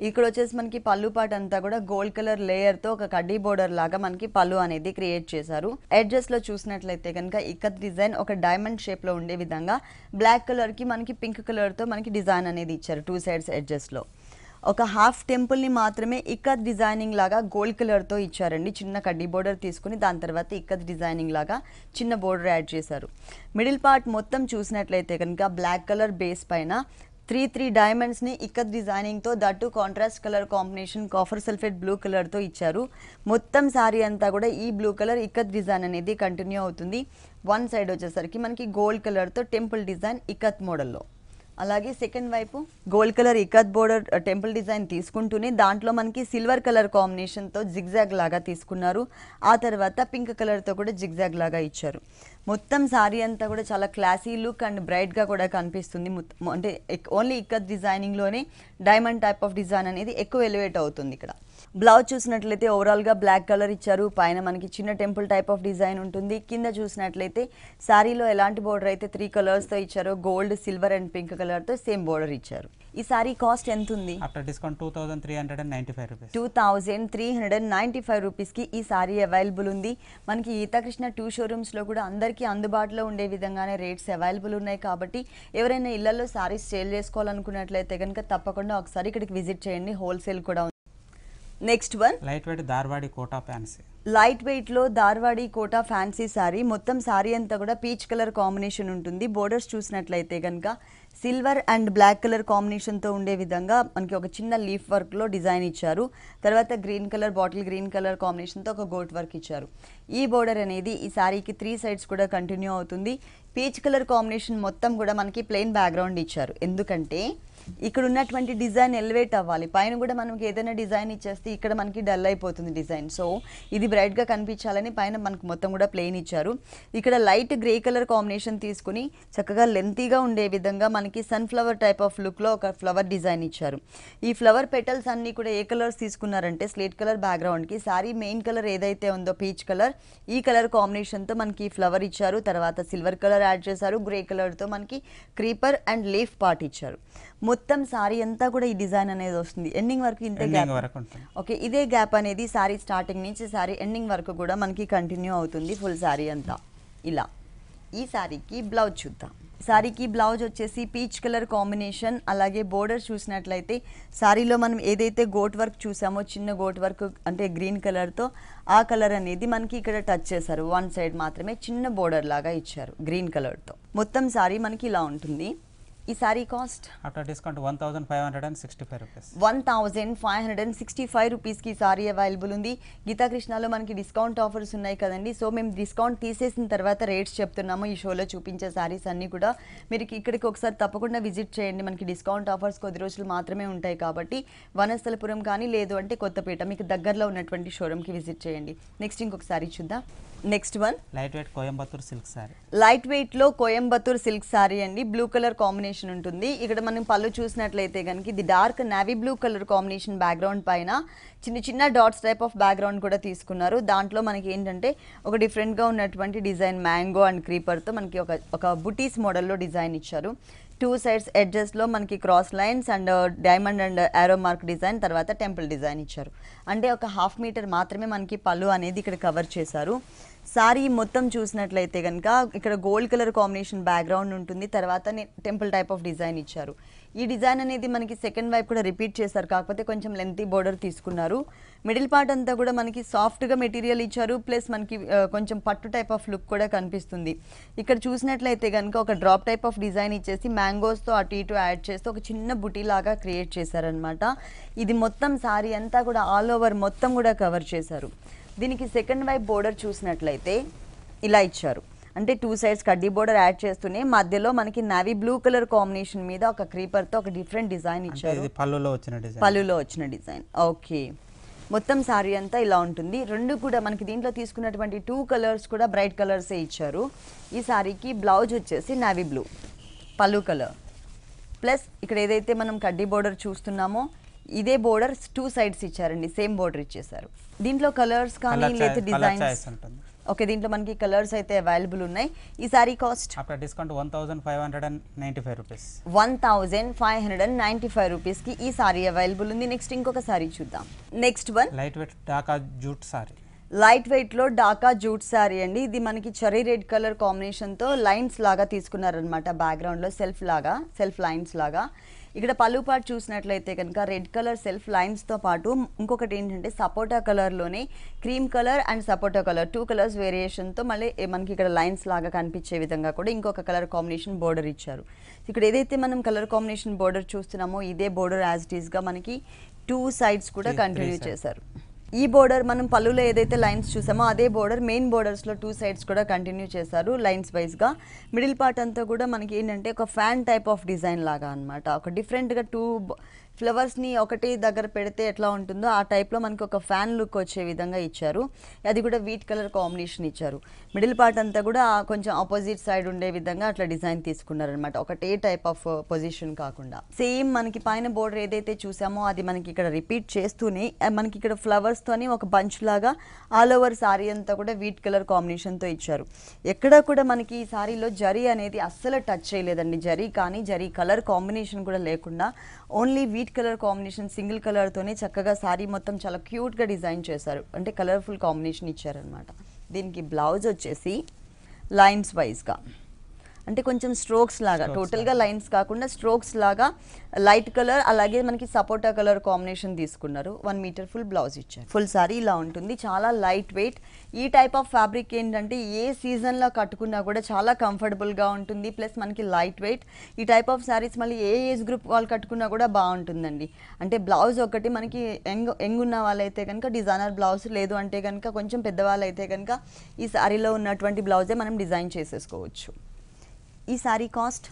[SPEAKER 1] ఇక్కడ వచ్చేసి మనకి పళ్ళు పాట అంతా కూడా గోల్డ్ కలర్ లేయర్తో ఒక కడ్డీ బోర్డర్ లాగా మనకి పళ్ళు అనేది క్రియేట్ చేశారు. ఎడ్జెస్లో చూసినట్లయితే కనుక ఇక్కత్ డిజైన్ ఒక డైమండ్ షేప్లో ఉండే విధంగా బ్లాక్ కలర్కి మనకి పింక్ కలర్తో మనకి డిజైన్ అనేది ఇచ్చారు టూ సైడ్స్ ఎడ్జెస్లో ఒక హాఫ్ టెంపుల్ని మాత్రమే ఇక్కత్ డిజైనింగ్ లాగా గోల్డ్ కలర్తో ఇచ్చారండి. చిన్న కడ్డీ బోర్డర్ తీసుకుని దాని తర్వాత ఇక్కత్ డిజైనింగ్ లాగా చిన్న బోర్డర్ యాడ్ చేశారు. మిడిల్ పార్ట్ మొత్తం చూసినట్లయితే కనుక బ్లాక్ కలర్ బేస్ పైన త్రీ త్రీ డైమండ్స్ని ఇక్కత్ డిజైనింగ్తో that contrast colour combination copper sulphate blue కలర్తో ఇచ్చారు. మొత్తం శారీ అంతా కూడా ఈ బ్లూ కలర్ ఇక్కత్ డిజైన్ అనేది కంటిన్యూ అవుతుంది. వన్ సైడ్ వచ్చేసరికి మనకి గోల్డ్ కలర్తో టెంపుల్ డిజైన్ ఇక్కత్ మోడల్లో అలాగే సెకండ్ వైపు gold colour ikat border temple design తీసుకుంటూనే దాంట్లో మనకి సిల్వర్ కలర్ కాంబినేషన్తో జిగ్జాగ్ లాగా తీసుకున్నారు. ఆ తర్వాత పింక్ కలర్తో కూడా జిగ్జాగ్ లాగా ఇచ్చారు. మొత్తం సారీ అంతా కూడా చాలా క్లాసీ లుక్ అండ్ బ్రైట్గా కూడా కనిపిస్తుంది. మొత్తం- అంటే ఓన్లీ ఇక్కత్ డిజైనింగ్లోనే డైమండ్ టైప్ ఆఫ్ డిజైన్ అనేది ఎక్కువ ఎలివేట్ అవుతుంది ఇక్కడ. బ్లౌజ్ చూసినట్లయితే ఓవరాల్గా బ్లాక్ కలర్ ఇచ్చారు. పైన మనకి చిన్న టెంపుల్ టైప్ ఆఫ్ డిజైన్ ఉంటుంది. కింద చూసినట్లయితే శారీలో ఎలాంటి బోర్డర్ అయితే త్రీ కలర్స్తో ఇచ్చారో గోల్డ్ సిల్వర్ అండ్ పింక్ కలర్తో సేమ్ బోర్డర్ ఇచ్చారు. ఈ సారీ కాస్ట్ ఎంత ఉంది?
[SPEAKER 2] After discount two thousand three hundred and ninety five rupees
[SPEAKER 1] two thousand three hundred and ninety five రూపీస్కి ఈ సారీ అవైలబుల్ ఉంది. మనకి గీతాకృష్ణ టూ షోరూమ్స్లో కూడా అందరికీ అందుబాటులో ఉండే విధంగానే రేట్స్ అవైలబుల్ ఉన్నాయి కాబట్టి ఎవరైనా ఇళ్ళలో సారీస్ సేల్ చేసుకోవాలనుకున్నట్లయితే కనుక తప్పకుండా ఒకసారి ఇక్కడికి విజిట్ చేయండి. హోల్సేల్ కూడా ఉంది next one
[SPEAKER 2] light weight Dharwadi Kota fancy
[SPEAKER 1] light వెయిట్లో ధార్వాడి కోటా ఫ్యాన్సీ శారీ మొత్తం శారీ అంతా కూడా పీచ్ కలర్ కాంబినేషన్ ఉంటుంది. బోర్డర్స్ చూసినట్లయితే కనుక సిల్వర్ అండ్ బ్లాక్ కలర్ కాంబినేషన్తో ఉండే విధంగా మనకి ఒక చిన్న లీఫ్ వర్క్లో డిజైన్ ఇచ్చారు. తర్వాత green colour bottle green colour కాంబినేషన్తో ఒక గోట్ వర్క్ ఇచ్చారు. ఈ బోర్డర్ అనేది ఈ శారీకి త్రీ సైడ్స్ కూడా కంటిన్యూ అవుతుంది. పీచ్ కలర్ కాంబినేషన్ మొత్తం కూడా మనకి ప్లెయిన్ బ్యాక్గ్రౌండ్ ఇచ్చారు. ఎందుకంటే ఇక్కడ ఉన్నటువంటి డిజైన్ ఎలివేట్ అవ్వాలి. పైన కూడా మనకి ఏదైనా డిజైన్ ఇచ్చేస్తే ఇక్కడ మనకి డల్ అయిపోతుంది డిజైన్. సో ఇది బ్రైట్గా కనిపించాలని పైన మనకు మొత్తం కూడా ప్లెయిన్ ఇచ్చారు. ఇక్కడ లైట్ గ్రే కలర్ కాంబినేషన్ తీసుకుని చక్కగా లెంతీగా ఉండే విధంగా మనకి సన్ఫ్లవర్ టైప్ ఆఫ్ లుక్లో ఒక ఫ్లవర్ డిజైన్ ఇచ్చారు. ఈ ఫ్లవర్ పెటల్స్ అన్నీ కూడా ఏ కలర్స్ తీసుకున్నారంటే స్లేట్ కలర్ బ్యాక్గ్రౌండ్కి సారీ మెయిన్ కలర్ ఏదైతే ఉందో పీచ్ కలర్ ఈ కలర్ కాంబినేషన్తో మనకి ఫ్లవర్ ఇచ్చారు. తర్వాత సిల్వర్ కలర్ యాడ్ చేశారు. గ్రే కలర్తో మనకి క్రీపర్ అండ్ లీఫ్ పార్ట్ ఇచ్చారు. మొత్తం సారీ అంతా కూడా ఈ డిజైన్ అనేది వస్తుంది. ఎండింగ్ వరకు ఇంతే గ్యాప్ ఓకే ఇదే గ్యాప్ అనేది సారీ స్టార్టింగ్ నుంచి సారీ ఎండింగ్ వరకు కూడా మనకి కంటిన్యూ అవుతుంది ఫుల్ సారీ అంతా. ఇలా. ఈ సారీకి బ్లౌజ్ చూద్దాం. సారీకి బ్లౌజ్ వచ్చేసి పీచ్ కలర్ కాంబినేషన్ అలాగే బోర్డర్ చూసినట్లయితే సారీలో మనం ఏదైతే గోట్ వర్క్ చూసామో చిన్న గోట్ వర్క్ అంటే గ్రీన్ కలర్తో ఆ కలర్ అనేది మనకి ఇక్కడ టచ్ చేశారు. వన్ సైడ్ మాత్రమే చిన్న బోర్డర్ లాగా ఇచ్చారు గ్రీన్ కలర్తో మొత్తం సారీ మనకి ఇలా ఉంటుంది. ఈ sari cost?
[SPEAKER 2] After discount one thousand five hundred and sixty five rupees.
[SPEAKER 1] One thousand five hundred and sixty five రూపీస్కి సారీ అవైలబుల్ ఉంది. గీతాకృష్ణలో మనకి డిస్కౌంట్ ఆఫర్స్ ఉన్నాయి కదండి. సో మేము డిస్కౌంట్ తీసేసిన తర్వాత రేట్స్ చెప్తున్నాము. ఈ షోలో చూపించే సారీస్ అన్నీ కూడా. మీరు ఇక్కడికి ఒకసారి తప్పకుండా విజిట్ చేయండి. మనకి డిస్కౌంట్ ఆఫర్స్ కొద్ది రోజులు మాత్రమే ఉంటాయి కాబట్టి. వనస్థలపురం కానీ లేదు అంటే కొత్తపేట మీకు దగ్గరలో ఉన్నటువంటి షోరూమ్కి విజిట్ చేయండి. నెక్స్ట్ ఇంకొక సారీ చూద్దాం. Next one
[SPEAKER 2] light weight Coimbatore silk sari
[SPEAKER 1] light వెయిట్లో కోయంబత్తూర్ సిల్క్ సారీ అండి. బ్లూ కలర్ కాంబినేషన్ ఉంటుంది. ఇక్కడ మనం పళ్ళు చూసినట్లయితే కనుక ఇది dark navy blue colour combination background పైన చిన్న చిన్న డాట్స్ టైప్ ఆఫ్ బ్యాక్గ్రౌండ్ కూడా తీసుకున్నారు. దాంట్లో మనకి ఏంటంటే ఒక డిఫరెంట్గా ఉన్నటువంటి డిజైన్ మ్యాంగో అండ్ క్రీపర్తో మనకి ఒక ఒక బుటీస్ మోడల్లో డిజైన్ ఇచ్చారు. టూ సైడ్స్ ఎడ్జెస్లో మనకి cross lines and diamond and arrow mark design తర్వాత టెంపుల్ డిజైన్ ఇచ్చారు. అంటే ఒక హాఫ్ మీటర్ మాత్రమే మనకి పళ్ళు అనేది ఇక్కడ కవర్ చేశారు. సారీ మొత్తం చూసినట్లయితే కనుక ఇక్కడ గోల్డ్ కలర్ కాంబినేషన్ బ్యాక్గ్రౌండ్ ఉంటుంది. తర్వాత టెంపుల్ టైప్ ఆఫ్ డిజైన్ ఇచ్చారు. ఈ డిజైన్ అనేది మనకి సెకండ్ వైపు కూడా రిపీట్ చేశారు. కాకపోతే కొంచెం లెంతీ బోర్డర్ తీసుకున్నారు. మిడిల్ పార్ట్ అంతా కూడా మనకి సాఫ్ట్గా మెటీరియల్ ఇచ్చారు ప్లస్ మనకి కొంచెం పట్టు టైప్ ఆఫ్ లుక్ కూడా కనిపిస్తుంది. ఇక్కడ చూసినట్లయితే కనుక ఒక డ్రాప్ టైప్ ఆఫ్ డిజైన్ ఇచ్చేసి మ్యాంగోస్తో అటు ఇటు యాడ్ చేస్తూ ఒక చిన్న బుటీ లాగా క్రియేట్ చేశారనమాట ఇది మొత్తం సారీ అంతా కూడా ఆల్ ఓవర్ మొత్తం కూడా కవర్ చేశారు. దీనికి సెకండ్ వైపు బోర్డర్ చూసినట్లయితే ఇలా ఇచ్చారు. అంటే టూ సైడ్స్ కడ్డీ బోర్డర్ యాడ్ చేస్తూనే మధ్యలో మనకి నావీ బ్లూ కలర్ కాంబినేషన్ మీద ఒక క్రీపర్తో ఒక డిఫరెంట్ డిజైన్ ఇచ్చారు.
[SPEAKER 2] పళ్ళులో వచ్చిన డిజైన్
[SPEAKER 1] పళ్ళులో వచ్చిన డిజైన్ ఓకే మొత్తం సారీ అంతా ఇలా ఉంటుంది. రెండు కూడా మనకి దీంట్లో తీసుకున్నటువంటి టూ కలర్స్ కూడా బ్రైట్ కలర్సే ఇచ్చారు. ఈ సారీకి బ్లౌజ్ వచ్చేసి నావీ బ్లూ పళ్ళు కలర్ ప్లస్ ఇక్కడ ఏదైతే మనం కడ్డీ బోర్డర్ చూస్తున్నామో ఇదే బోర్డర్ టూ సైడ్స్ ఇచ్చారండి సేమ్ బోర్డర్ ఇచ్చేసారు దీంట్లో కలర్స్ కానీ లేదా
[SPEAKER 2] చాయిస్
[SPEAKER 1] డిజైన్స్ ఓకే దీంట్లో మనకి కలర్స్ అయితే అవైలబుల్ ఉన్నాయి. ఈ sari cost?
[SPEAKER 2] After discount one thousand five hundred and ninety five rupees.
[SPEAKER 1] One thousand five hundred and ninety five రూపీస్కి ఈ సారీ అవైలబుల్ ఉంది. నెక్స్ట్ ఇంకొక సారీ చూద్దాం. Next one?
[SPEAKER 2] Light weight Dhaka jute sari.
[SPEAKER 1] Light వెయిట్లో Dhaka jute sari అండి. ఇది మనకి cherry red colour కాంబినేషన్తో లైన్స్ లాగా తీసుకున్నారనమాట బ్యాక్గ్రౌండ్లో సెల్ఫ్ లాగా సెల్ఫ్ లైన్స్ లాగా. ఇక్కడ పళ్ళు పాటు చూసినట్లయితే కనుక రెడ్ కలర్ సెల్ఫ్ లైన్స్తో పాటు ఇంకొకటి ఏంటంటే సపోటా కలర్లోనే క్రీమ్ కలర్ అండ్ సపోటా కలర్ టూ కలర్స్ వేరియేషన్తో మళ్ళీ మనకి ఇక్కడ లైన్స్ లాగా కనిపించే విధంగా కూడా ఇంకొక కలర్ కాంబినేషన్ బోర్డర్ ఇచ్చారు. ఇక్కడ ఏదైతే మనం కలర్ కాంబినేషన్ బోర్డర్ చూస్తున్నామో ఇదే బోర్డర్ యాజ్ ఇట్ ఈస్గా మనకి టూ సైడ్స్ కూడా కంటిన్యూ. చేశారు. ఈ బోర్డర్ మనం పళ్ళులో ఏదైతే లైన్స్ చూసామో అదే బోర్డర్ మెయిన్ బోర్డర్స్లో టూ సైడ్స్ కూడా కంటిన్యూ చేశారు లైన్స్ వైజ్గా మిడిల్ పార్ట్ అంతా కూడా మనకి ఏంటంటే ఒక ఫ్యాన్ టైప్ ఆఫ్ డిజైన్ లాగా అనమాట ఒక డిఫరెంట్గా టూ ఫ్లవర్స్ని ఒకటి దగ్గర పెడితే ఎట్లా ఉంటుందో ఆ టైప్లో మనకి ఒక ఫ్యాన్ లుక్ వచ్చే విధంగా ఇచ్చారు. అది కూడా వీట్ కలర్ కాంబినేషన్ ఇచ్చారు. మిడిల్ పార్ట్ అంతా కూడా కొంచెం ఆపోజిట్ సైడ్ ఉండే విధంగా అట్లా డిజైన్ తీసుకున్నారనమాట ఒకటే టైప్ ఆఫ్ పొజిషన్ కాకుండా. సేమ్ మనకి పైన బోర్డర్ ఏదైతే చూసామో అది మనకి ఇక్కడ రిపీట్ చేస్తూనే మనకి ఇక్కడ ఫ్లవర్స్ తోని ఒక బంచ్ లాగా ఆల్ ఓవర్ సారీ అంతా కూడా వీట్ కలర్ కాంబినేషన్తో ఇచ్చారు. ఎక్కడ కూడా మనకి ఈ సారీలో జరీ అనేది అస్సలు టచ్ చేయలేదండి. జరీ కానీ జరీ కలర్ కాంబినేషన్ కూడా లేకుండా only wheat colour combination single colour తోనే చక్కగా శారీ మొత్తం చాలా క్యూట్గా డిజైన్ చేశారు. అంటే కలర్ఫుల్ కాంబినేషన్ ఇచ్చారనమాట దీనికి బ్లౌజ్ వచ్చేసి లైన్స్ వైజ్గా అంటే కొంచెం స్ట్రోక్స్ లాగా టోటల్గా లైన్స్ కాకుండా స్ట్రోక్స్ లాగా లైట్ కలర్ అలాగే మనకి సపోటా కలర్ కాంబినేషన్ తీసుకున్నారు. వన్ మీటర్ ఫుల్ బ్లౌజ్ ఇచ్చారు. ఫుల్ సారీ ఇలా ఉంటుంది. చాలా లైట్ వెయిట్ ఈ టైప్ ఆఫ్ ఫ్యాబ్రిక్ ఏంటంటే ఏ సీజన్లో కట్టుకున్నా కూడా చాలా కంఫర్టబుల్గా ఉంటుంది. ప్లస్ మనకి లైట్ వెయిట్ ఈ టైప్ ఆఫ్ శారీస్ మళ్ళీ ఏ ఏజ్ గ్రూప్ వాళ్ళు కట్టుకున్నా కూడా బాగుంటుందండి. అంటే బ్లౌజ్ ఒకటి మనకి యంగ్ యంగ్ ఉన్న వాళ్ళైతే కనుక డిజైనర్ బ్లౌజ్ లేదు అంటే కనుక కొంచెం పెద్దవాళ్ళు అయితే కనుక ఈ శారీలో ఉన్నటువంటి బ్లౌజే మనం డిజైన్ చేసేసుకోవచ్చు. ఈ sari cost?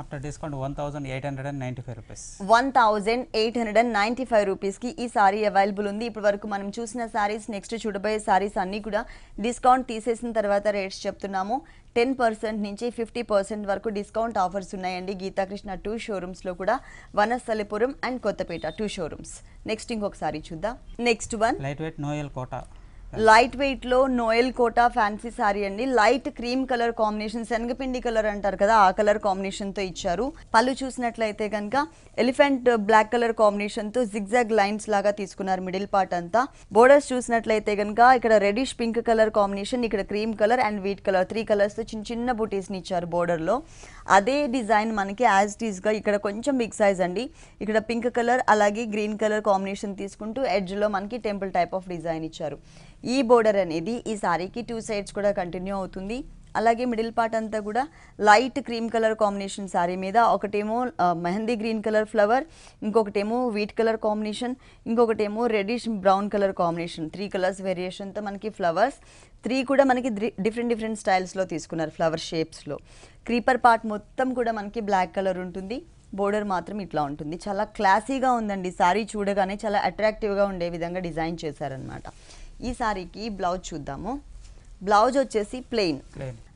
[SPEAKER 2] After discount one thousand eight hundred and ninety five rupees.
[SPEAKER 1] One thousand eight hundred and ninety five రూపీస్కి ఈ సారీ అవైలబుల్ ఉంది. ఇప్పటి వరకు మనం చూసిన సారీస్ నెక్స్ట్ చూడబోయే సారీస్ అన్నీ కూడా డిస్కౌంట్ తీసేసిన తర్వాత రేట్స్ చెప్తున్నాము. టెన్ పర్సెంట్ నుంచి ఫిఫ్టీ పర్సెంట్ వరకు డిస్కౌంట్ ఆఫర్స్ ఉన్నాయండి. గీతాకృష్ణ టూ షోరూమ్స్లో కూడా Vanasthalipuram and Kothapet two showrooms. Next ఇంకొక సారీ చూద్దాం. Next one.
[SPEAKER 2] లైట్ వెయిట్ నోయల్ కోటా.
[SPEAKER 1] లైట్ వెయిట్లో నోయల్ కోటా ఫ్యాన్సీ సారీ అండి. లైట్ క్రీమ్ కలర్ కాంబినేషన్ శనగపిండి కలర్ అంటారు కదా ఆ కలర్ కాంబినేషన్తో ఇచ్చారు. పళ్ళు చూసినట్లయితే కనుక ఎలిఫెంట్ బ్లాక్ కలర్ కాంబినేషన్తో జిగ్జాగ్ లైన్స్ లాగా తీసుకున్నారు మిడిల్ పార్ట్ అంతా. బోర్డర్స్ చూసినట్లయితే కనుక ఇక్కడ రెడిష్ పింక్ కలర్ కాంబినేషన్ ఇక్కడ cream colour and wheat colour three కలర్స్తో చిన్న చిన్న బూటీస్ని ఇచ్చారు బోర్డర్లో. అదే డిజైన్ మనకి యాజ్ టీజ్గా ఇక్కడ కొంచెం బిగ్ సైజ్ అండి. ఇక్కడ పింక్ కలర్ అలాగే గ్రీన్ కలర్ కాంబినేషన్ తీసుకుంటూ ఎడ్జ్లో మనకి టెంపుల్ టైప్ ఆఫ్ డిజైన్ ఇచ్చారు. ఈ బోర్డర్ అనేది ఈ సారీకి టూ సైడ్స్ కూడా కంటిన్యూ అవుతుంది. అలాగే మిడిల్ పార్ట్ అంతా కూడా light cream colour combination sari మీద ఒకటేమో మెహందీ గ్రీన్ కలర్ ఫ్లవర్ ఇంకొకటేమో wheat colour combination ఇంకొకటేమో reddish brown colour combination three colours వేరియేషన్తో మనకి ఫ్లవర్స్ త్రీ కూడా మనకి డిఫరెంట్ డిఫరెంట్ స్టైల్స్లో తీసుకున్నారు ఫ్లవర్ షేప్స్లో క్రీపర్ పార్ట్ మొత్తం కూడా మనకి బ్లాక్ కలర్ ఉంటుంది. బోర్డర్ మాత్రం ఇట్లా ఉంటుంది. చాలా క్లాసీగా ఉందండి. సారీ చూడగానే చాలా అట్రాక్టివ్గా ఉండే విధంగా డిజైన్ చేశారనమాట ఈ సారీకి బ్లౌజ్ చూద్దాము. బ్లౌజ్ వచ్చేసి ప్లెయిన్.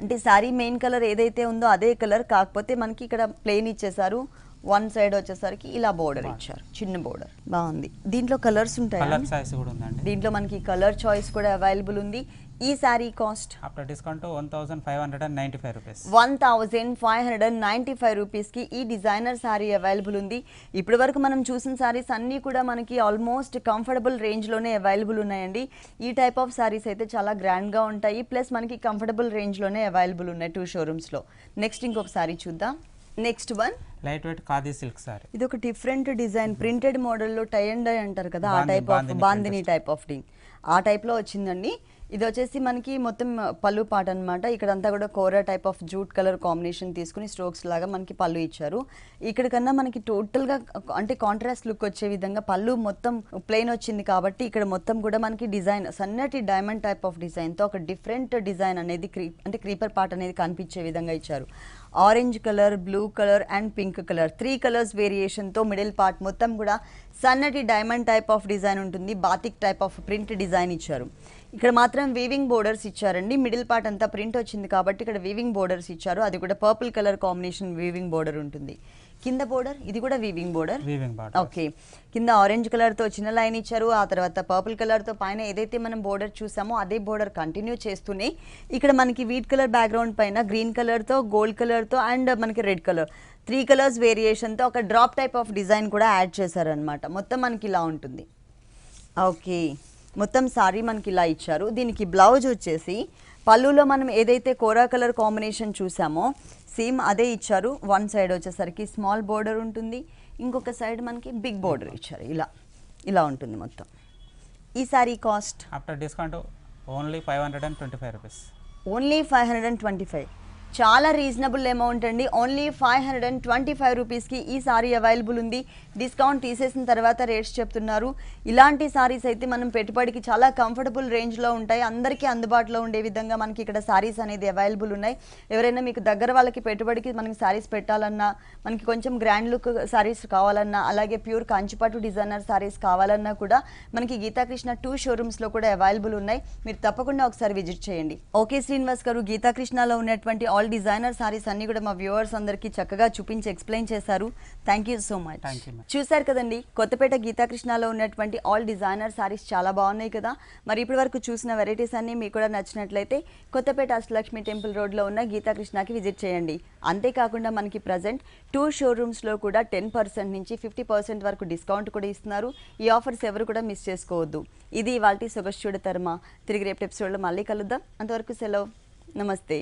[SPEAKER 1] అంటే సారీ మెయిన్ కలర్ ఏదైతే ఉందో అదే కలర్ కాకపోతే మనకి ఇక్కడ ప్లెయిన్ ఇచ్చేసారు. వన్ సైడ్ వచ్చేసరికి ఇలా బోర్డర్ ఇచ్చారు. చిన్న బోర్డర్. బాగుంది. దీంట్లో కలర్స్ ఉంటాయి? దీంట్లో మనకి కలర్ చాయిస్ కూడా అవైలబుల్ ఉంది. ఈ sari cost?
[SPEAKER 2] After discount one thousand five hundred and ninety five rupees.
[SPEAKER 1] One thousand five hundred and ninety five రూపీస్కి ఈ డిజైనర్ శారీ అవైలబుల్ ఉంది. ఇప్పటి వరకు మనం చూసిన శారీస్ అన్నీ కూడా మనకి ఆల్మోస్ట్ కంఫర్టబుల్ రేంజ్లోనే అవైలబుల్ ఉన్నాయండి. ఈ టైప్ ఆఫ్ శారీస్ అయితే చాలా గ్రాండ్గా ఉంటాయి. ప్లస్ మనకి కంఫర్టబుల్ రేంజ్లోనే అవైలబుల్ ఉన్నాయి టూ షోరూమ్స్లో. నెక్స్ట్ ఇంకొక సారీ చూద్దాం. Next one.
[SPEAKER 2] Light weight khadi silk sari.
[SPEAKER 1] ఇది ఒక డిఫరెంట్ డిజైన్ ప్రింటెడ్ మోడల్లో టై అండ్ డై అంటారు కదా ఆ type of
[SPEAKER 2] bandhani
[SPEAKER 1] type of dyeing ఆ టైప్లో వచ్చిందండి. ఇది వచ్చేసి మనకి మొత్తం పళ్ళు పాట అనమాట ఇక్కడంతా కూడా kora type of jute colour combination తీసుకుని స్ట్రోక్స్ లాగా మనకి పళ్ళు ఇచ్చారు. ఇక్కడ కన్నా మనకి టోటల్గా అంటే కాంట్రాస్ట్ లుక్ వచ్చే విధంగా పళ్ళు మొత్తం ప్లెయిన్ వచ్చింది కాబట్టి ఇక్కడ మొత్తం కూడా మనకి డిజైన్ సన్నటి డైమండ్ టైప్ ఆఫ్ డిజైన్తో ఒక డిఫరెంట్ డిజైన్ అనేది క్రీ అంటే క్రీపర్ పార్ట్ అనేది కనిపించే విధంగా ఇచ్చారు. Orange colour blue colour and pink colour. Three colours వేరియేషన్తో middle part మొత్తం కూడా సన్నటి డైమండ్ టైప్ ఆఫ్ డిజైన్ ఉంటుంది. Batik type of print design ఇచ్చారు. ఇక్కడ మాత్రం వీవింగ్ బోర్డర్స్ ఇచ్చారండి. మిడిల్ పార్ట్ అంతా ప్రింట్ వచ్చింది కాబట్టి ఇక్కడ వీవింగ్ బోర్డర్స్ ఇచ్చారు. అది కూడా purple colour combination weaving border ఉంటుంది. కింద బోర్డర్ ఇది కూడా వీవింగ్ బోర్డర్ ఓకే కింద ఆరెంజ్ కలర్తో చిన్న లైన్ ఇచ్చారు. ఆ తర్వాత పర్పుల్ కలర్తో పైన ఏదైతే మనం బోర్డర్ చూసామో అదే బోర్డర్ కంటిన్యూ చేస్తూనే ఇక్కడ మనకి వీట్ కలర్ బ్యాక్గ్రౌండ్ పైన గ్రీన్ కలర్తో గోల్డ్ కలర్తో అండ్ మనకి రెడ్ కలర్ త్రీ కలర్స్ వేరియేషన్తో ఒక డ్రాప్ టైప్ ఆఫ్ డిజైన్ కూడా యాడ్ చేశారనమాట మొత్తం మనకి ఇలా ఉంటుంది. ఓకే మొత్తం సారీ మనకి ఇలా ఇచ్చారు. దీనికి బ్లౌజ్ వచ్చేసి పళ్ళులో మనం ఏదైతే కోరా కలర్ కాంబినేషన్ చూసామో సేమ్ అదే ఇచ్చారు. వన్ సైడ్ వచ్చేసరికి స్మాల్ బోర్డర్ ఉంటుంది. ఇంకొక సైడ్ మనకి బిగ్ బోర్డర్ ఇచ్చారు. ఇలా ఇలా ఉంటుంది మొత్తం. ఈ sari cost
[SPEAKER 2] after discount only five hundred and twenty five rupees
[SPEAKER 1] only five hundred and twenty five చాలా రీజనబుల్ అమౌంట్ అండి. Only five hundred and twenty five రూపీస్కి ఈ సారీ అవైలబుల్ ఉంది. డిస్కౌంట్ తీసేసిన తర్వాత రేట్స్ చెప్తున్నారు. ఇలాంటి సారీస్ అయితే మనం పెట్టుబడికి చాలా కంఫర్టబుల్ రేంజ్లో ఉంటాయి. అందరికీ అందుబాటులో ఉండే విధంగా మనకి ఇక్కడ సారీస్ అనేది అవైలబుల్ ఉన్నాయి. ఎవరైనా మీకు దగ్గర వాళ్ళకి పెట్టుబడికి మనకి సారీస్ పెట్టాలన్నా మనకి కొంచెం గ్రాండ్ లుక్ సారీస్ కావాలన్నా అలాగే ప్యూర్ కంచిపట్టు డిజైనర్ సారీస్ కావాలన్నా కూడా మనకి గీతాకృష్ణ టూ షోరూమ్స్లో కూడా అవైలబుల్ ఉన్నాయి. మీరు తప్పకుండా ఒకసారి విజిట్ చేయండి. ఓకే శ్రీనివాస్ గారు గీతాకృష్ణలో ఉన్నటువంటి ఆల్ డిజైనర్ సారీస్ అన్ని కూడా మా వ్యూవర్స్ అందరికీ చక్కగా చూపించి ఎక్స్ప్లెయిన్ చేశారు. Thank you so much. చూశారు కదండి కొత్తపేట గీతాకృష్ణలో ఉన్నటువంటి ఆల్ డిజైనర్ సారీస్ చాలా బాగున్నాయి కదా. మరి ఇప్పటి వరకు చూసిన వెరైటీస్ అన్ని మీకు కూడా నచ్చినట్లయితే కొత్తపేట అష్టలక్ష్మి టెంపుల్ రోడ్లో ఉన్న గీతాకృష్ణకి విజిట్ చేయండి. అంతేకాకుండా మనకి ప్రజెంట్ టూ షోరూమ్స్లో కూడా టెన్ పర్సెంట్ నుంచి ఫిఫ్టీ పర్సెంట్ వరకు డిస్కౌంట్ కూడా ఇస్తున్నారు. ఈ ఆఫర్స్ ఎవరు కూడా మిస్ చేసుకోవద్దు. ఇది ఇవాళ సొగస్చూడ తర్మ. తిరిగి రేపు ఎపిసోడ్లో మళ్ళీ కలుద్దాం. అంతవరకు సెలవు. నమస్తే.